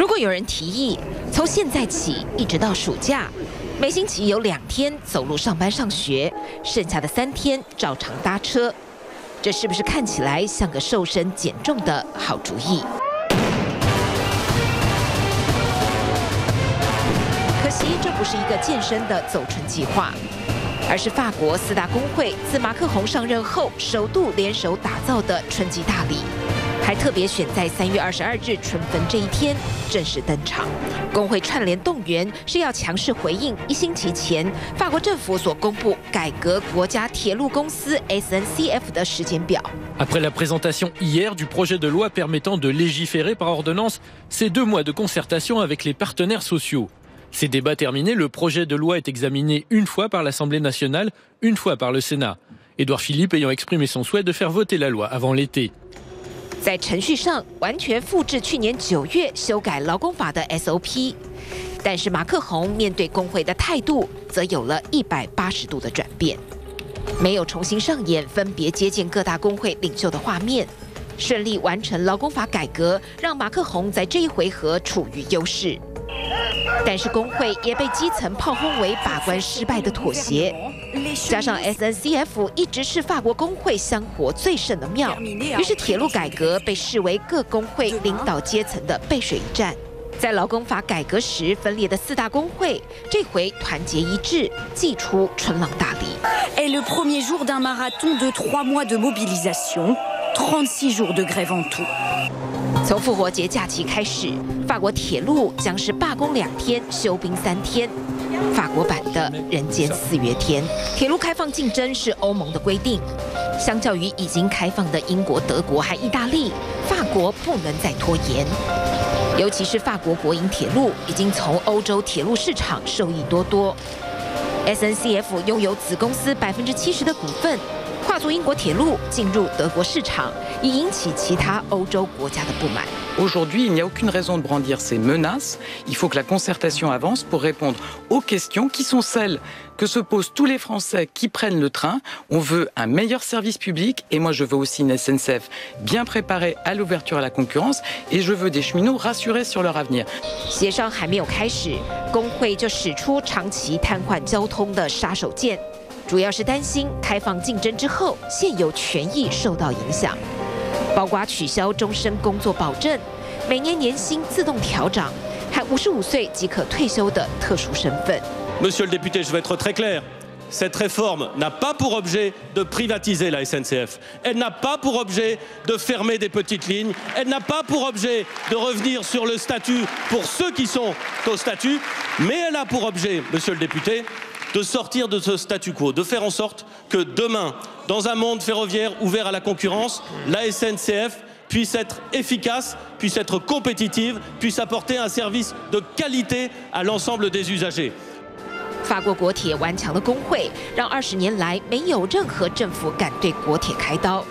如果有人提议从现在起一直到暑假，每星期有两天走路上班上学，剩下的三天照常搭车，这是不是看起来像个瘦身减重的好主意？可惜这不是一个健身的走春计划，而是法国四大工会自马克宏上任后首度联手打造的春季大礼。还特别选在三月二十二日春分这一天正式登场。工会串联动员是要强势回应一星期前法国政府所公布改革国家铁路公司 SNCF 的时间表。Après la présentation hier du projet de loi permettant de légiférer par ordonnance, c'est deux mois de concertation avec les partenaires sociaux. Ces débats terminés, le projet de loi est examiné une fois par l'Assemblée nationale, une fois par le Sénat. Édouard Philippe ayant exprimé son souhait de faire voter la loi avant l'été. 在程序上完全复制去年九月修改劳工法的 SOP，但是马克洪面对工会的态度则有了一百八十度的转变，没有重新上演分别接见各大工会领袖的画面，顺利完成劳工法改革，让马克洪在这一回合处于优势。但是工会也被基层炮轰为把关失败的妥协，加上 SNCF 一直是法国工会香火最盛的庙，于是铁路改革被视为各工会领导阶层的背水一战。在劳工法改革时分裂的四大工会，这回团结一致，祭出春浪大礼。从复活节假期开始，法国铁路将是罢工两天、休兵三天，法国版的人间四月天。铁路开放竞争是欧盟的规定，相较于已经开放的英国、德国和意大利，法国不能再拖延。尤其是法国国营铁路已经从欧洲铁路市场受益多多，SNCF 拥有子公司百分之七十的股份。跨足英国铁路进入德国市场，以引起其他欧洲国家的不满。Aujourd'hui, il n'y a aucune raison de brandir ces menaces. Il faut que la concertation avance pour répondre aux questions qui sont celles que se posent tous les Français qui prennent le train. On veut un meilleur service public et moi je veux aussi une SNCF bien préparée à l'ouverture à la concurrence et je veux des cheminots rassurés sur leur avenir. 协商还没有开始，工会就使出长期瘫痪交通的杀手锏。 主要是担心开放竞争之后，现有权益受到影响，包括取消终身工作保证、每年年薪自动调整，还五十五岁即可退休的特殊身份。Monsieur le député, je vais être très clair. Cette réforme n'a pas pour objet de privatiser la SNCF. Elle n'a pas pour objet de fermer des petites lignes. Elle n'a pas pour objet de revenir sur le statut pour ceux qui sont au statut. Mais elle a pour objet, monsieur le député, de sortir de ce statu quo, de faire en sorte que demain, dans un monde ferroviaire ouvert à la concurrence, la SNCF puisse être efficace, puisse être compétitive, puisse apporter un service de qualité à l'ensemble des usagers. 法国国铁顽强的工会，让二十年来没有任何政府敢对国铁开刀。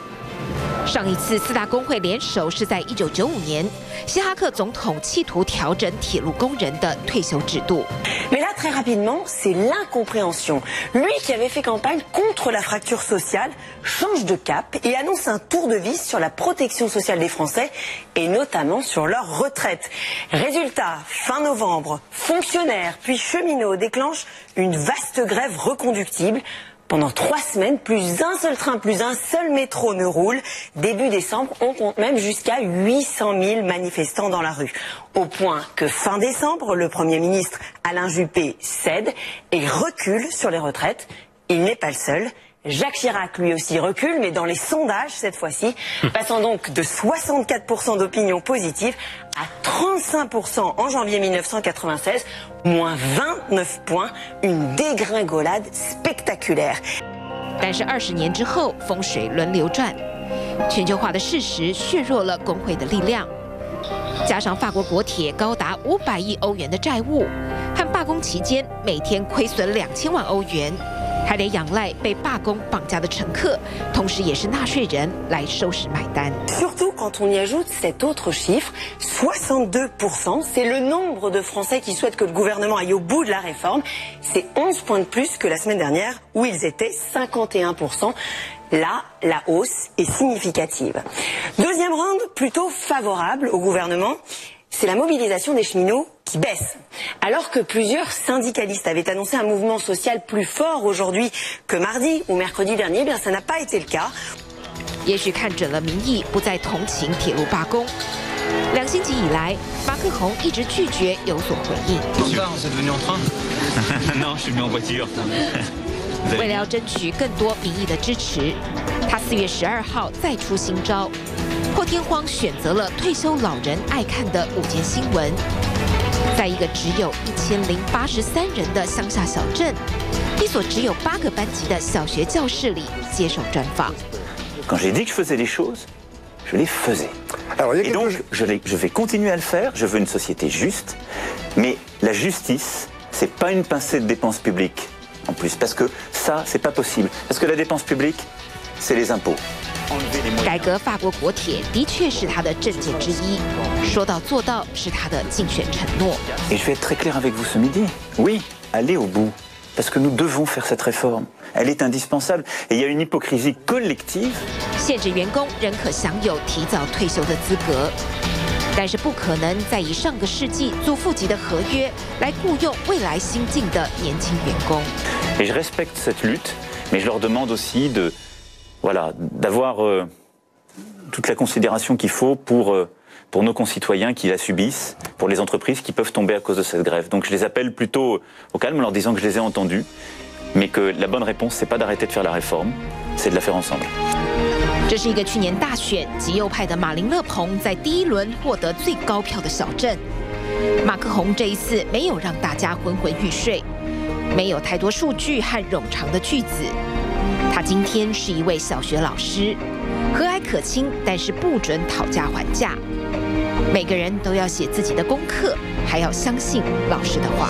上一次四大工会联手是在一九九五年，希哈克总统企图调整铁路工人的退休制度。Mais là, très rapidement, c'est l'incompréhension. Lui qui avait fait campagne contre la fracture sociale change de cap et annonce un tour de vis sur la protection sociale des Français et notamment sur leur retraite. Résultat, fin novembre, fonctionnaires puis cheminots déclenchent une vaste grève reconductible. Pendant trois semaines, plus un seul train, plus un seul métro ne roule. Début décembre, on compte même jusqu'à 800 000 manifestants dans la rue. Au point que fin décembre, le Premier ministre Alain Juppé cède et recule sur les retraites. Il n'est pas le seul. Jacques Chirac, lui aussi, recule, mais dans les sondages cette fois-ci, passant donc de 64% d'opinion positive à 35% en janvier 1996, moins 29 points, une dégringolade spectaculaire. 但是二十年之后，风水轮流转，全球化的事实削弱了工会的力量，加上法国国铁高达五百亿欧元的债务，和罢工期间每天亏损两千万欧元。 还得仰赖被罢工绑架的乘客，同时也是纳税人来收拾买单。Surtout quand on y ajoute cet autre chiffre, 62%, c'est le nombre de Français qui souhaitent que le gouvernement aille au bout de la réforme. C'est 11 points de plus que la semaine dernière où ils étaient 51%. Là, la hausse est significative. Deuxième round plutôt favorable au gouvernement. c'est la mobilisation des cheminots qui baisse. Alors que plusieurs syndicalistes avaient annoncé un mouvement social plus fort aujourd'hui que mardi ou mercredi dernier, eh bien ça n'a pas été le cas. 也许看准了民意，不再同情铁路罢工。两星期以来，马克宏一直拒绝有所回应。为了要争取更多民意的支持，他四月十二号再出新招，破天荒选择了退休老人爱看的午间新闻， 在一个只有一千零八十三人的乡下小镇，一所只有八个班级的小学教室里接受专访。Quand j'ai dit que je faisais des choses, je les faisais. Et donc, je, je vais continuer à le faire. Je veux une société juste. Mais la justice, c'est pas une pincée de dépenses publiques en plus. Parce que ça, c'est pas possible. Parce que la dépense publique, c'est les impôts. 改革法国国铁的确是他的政见之一，说到做到是他的竞选承诺。Et je vais être très clair avec vous ce midi. Oui, allez au bout. Parce que nous devons faire cette réforme. Elle est indispensable. Et il y a une hypocrisie collective. 限制员工仍可享有提早退休的资格，但是不可能再以上个世纪祖父级的合约来雇佣未来新进的年轻员工。Et je respecte cette lutte, mais je leur demande aussi de, voilà, d'avoir euh, toute la considération qu'il faut pour, euh, pour nos concitoyens qui la subissent, pour les entreprises qui peuvent tomber à cause de cette grève. Donc je les appelle plutôt au calme en leur disant que je les ai entendus, mais que la bonne réponse, c'est pas d'arrêter de faire la réforme, c'est de la faire ensemble. 这是一个去年大选极右派的马林勒彭在第一轮获得最高票的小镇。马克宏这一次没有让大家昏昏欲睡，没有太多数据和冗长的句子。 他今天是一位小学老师，和蔼可亲，但是不准讨价还价。每个人都要写自己的功课，还要相信老师的话。